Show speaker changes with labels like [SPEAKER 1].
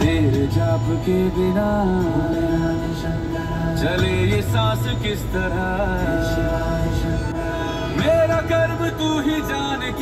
[SPEAKER 1] तेरे जाप के बिना चले ये सांस किस तरह? मेरा कर्म तू ही जान के